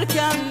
acercan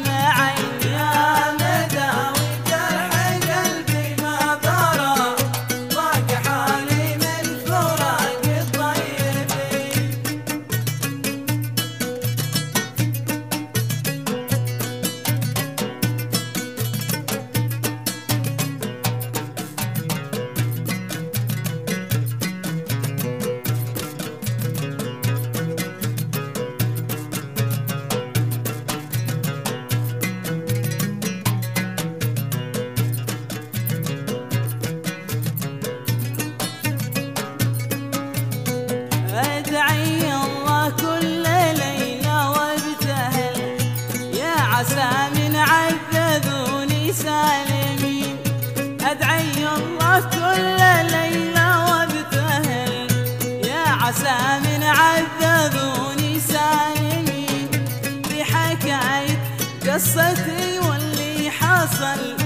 قصتي واللي حصل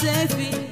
سفيه